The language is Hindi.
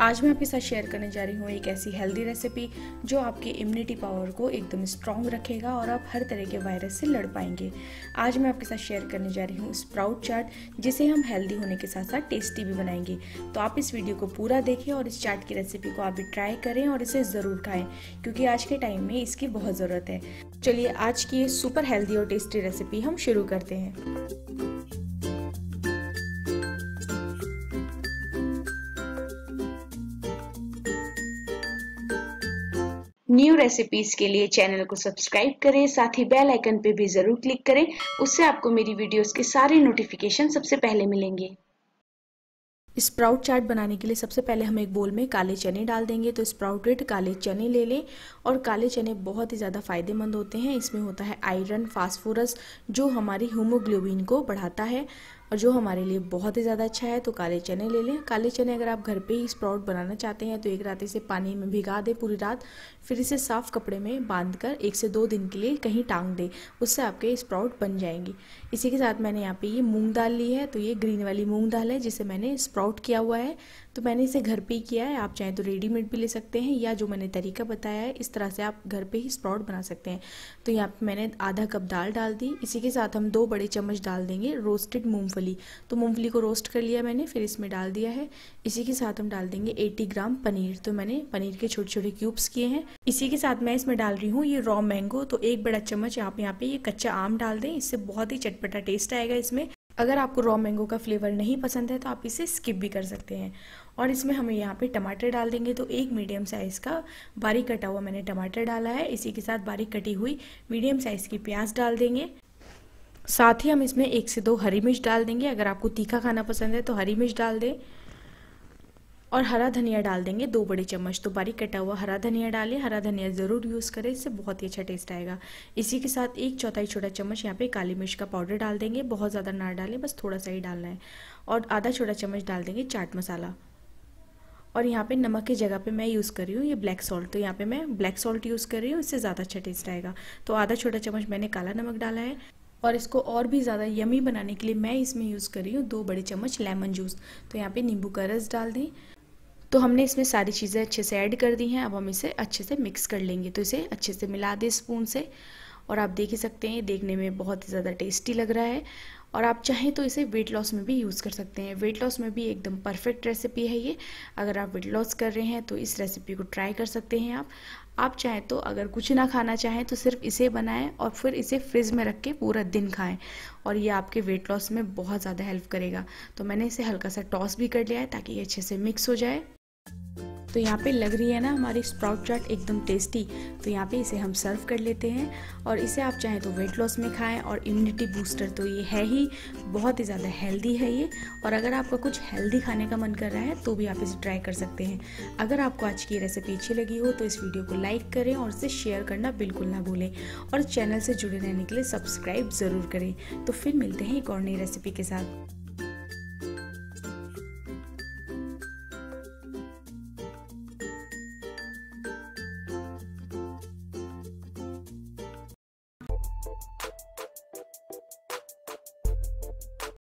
आज मैं आपके साथ शेयर करने जा रही हूँ एक ऐसी हेल्दी रेसिपी जो आपकी इम्यूनिटी पावर को एकदम स्ट्रॉन्ग रखेगा और आप हर तरह के वायरस से लड़ पाएँगे। आज मैं आपके साथ शेयर करने जा रही हूँ स्प्राउट चाट जिसे हम हेल्दी होने के साथ साथ टेस्टी भी बनाएँगे। तो आप इस वीडियो को पूरा देखें और इस चाट की रेसिपी को आप भी ट्राई करें और इसे ज़रूर खाएँ, क्योंकि आज के टाइम में इसकी बहुत ज़रूरत है। चलिए आज की ये सुपर हेल्दी और टेस्टी रेसिपी हम शुरू करते हैं। न्यू रेसिपीज़ के लिए चैनल को सब्सक्राइब करें, साथ ही बेल आइकन पे भी ज़रूर क्लिक करें, उससे आपको मेरी वीडियोस के सारे नोटिफिकेशन सबसे पहले मिलेंगे। स्प्राउट चाट बनाने के लिए सबसे पहले हम एक बोल में काले चने डाल देंगे तो स्प्राउटेड काले चने ले लें, और काले चने बहुत ही ज़्यादा फ़ायदेमंद होते हैं। इसमें होता है आयरन फास्फोरस जो हमारी हीमोग्लोबिन को बढ़ाता है। और जो हमारे लिए बहुत ही ज़्यादा अच्छा है तो काले चने ले लें। काले चने अगर आप घर पे ही स्प्राउट बनाना चाहते हैं तो एक रात इसे पानी में भिगा दें पूरी रात, फिर इसे साफ़ कपड़े में बाँध कर एक से दो दिन के लिए कहीं टांग दें, उससे आपके स्प्राउट बन जाएँगे। इसी के साथ मैंने यहाँ पे ये मूँग दाल ली है तो ये ग्रीन वाली मूंग दाल है, जिसे मैंने स्प्राउट किया हुआ है। तो मैंने इसे घर पे ही किया है। आप चाहें तो रेडीमेड भी ले सकते हैं या जो मैंने तरीका बताया है, इस तरह से आप घर पे ही स्प्राउट बना सकते हैं। तो यहाँ पे मैंने आधा कप दाल डाल दी। इसी के साथ हम दो बड़े चम्मच डाल देंगे रोस्टेड मूंगफली। तो मूंगफली को रोस्ट कर लिया मैंने, फिर इसमें डाल दिया है। इसी के साथ हम डाल देंगे एट्टी ग्राम पनीर। तो मैंने पनीर के छोटे छोटे क्यूब्स किए हैं। इसी के साथ मैं इसमें डाल रही हूँ ये रॉ मैंगो। तो एक बड़ा चम्मच आप यहाँ पे ये कच्चा आम डाल दें। इससे बहुत ही चटपटा टेस्ट आएगा इसमें। अगर आपको रॉ मैंगो का फ्लेवर नहीं पसंद है तो आप इसे स्किप भी कर सकते हैं। और इसमें हमें यहाँ पे टमाटर डाल देंगे। तो एक मीडियम साइज़ का बारीक कटा हुआ मैंने टमाटर डाला है। इसी के साथ बारीक कटी हुई मीडियम साइज़ की प्याज डाल देंगे। साथ ही हम इसमें एक से दो हरी मिर्च डाल देंगे। अगर आपको तीखा खाना पसंद है तो हरी मिर्च डाल दें। और हरा धनिया डाल देंगे, दो बड़े चम्मच तो बारीक कटा हुआ हरा धनिया डालें। हरा धनिया ज़रूर यूज़ करें, इससे बहुत ही अच्छा टेस्ट आएगा। इसी के साथ एक चौथाई छोटा चम्मच यहाँ पे काली मिर्च का पाउडर डाल देंगे। बहुत ज़्यादा ना डालें, बस थोड़ा सा ही डालना है। और आधा छोटा चम्मच डाल देंगे चाट मसाला। और यहाँ पे नमक की जगह पे मैं यूज़ कर रही हूँ, ये ब्लैक सॉल्ट तो यहाँ पे मैं ब्लैक सॉल्ट यूज़ कर रही हूँ, इससे ज़्यादा अच्छा टेस्ट आएगा। तो आधा छोटा चम्मच मैंने काला नमक डाला है। और इसको और भी ज़्यादा यमी बनाने के लिए मैं इसमें यूज़ कर रही हूँ दो बड़े चम्मच लेमन जूस तो यहाँ पे नींबू का रस डाल दें। तो हमने इसमें सारी चीज़ें अच्छे से ऐड कर दी हैं। अब हम इसे अच्छे से मिक्स कर लेंगे। तो इसे अच्छे से मिला दें स्पून से। और आप देख ही सकते हैं देखने में बहुत ही ज़्यादा टेस्टी लग रहा है। और आप चाहें तो इसे वेट लॉस में भी यूज़ कर सकते हैं। वेट लॉस में भी एकदम परफेक्ट रेसिपी है ये। अगर आप वेट लॉस कर रहे हैं तो इस रेसिपी को ट्राई कर सकते हैं आप। आप चाहें तो अगर कुछ ना खाना चाहें तो सिर्फ़ इसे बनाएँ और फिर इसे फ्रिज में रख के पूरा दिन खाएँ। और ये आपके वेट लॉस में बहुत ज़्यादा हेल्प करेगा। तो मैंने इसे हल्का सा टॉस भी कर लिया है, ताकि ये अच्छे से मिक्स हो जाए। तो यहाँ पे लग रही है ना हमारी स्प्राउट चाट एकदम टेस्टी। तो यहाँ पे इसे हम सर्व कर लेते हैं और इसे आप चाहें तो वेट लॉस में खाएँ और इम्यूनिटी बूस्टर तो ये है ही, बहुत ही ज़्यादा हेल्दी है ये। और अगर आपका कुछ हेल्दी खाने का मन कर रहा है तो भी आप इसे ट्राई कर सकते हैं। अगर आपको आज की रेसिपी अच्छी लगी हो तो इस वीडियो को लाइक करें और इसे शेयर करना बिल्कुल ना भूलें। और चैनल से जुड़े रहने के लिए सब्सक्राइब ज़रूर करें। तो फिर मिलते हैं एक और नई रेसिपी के साथ।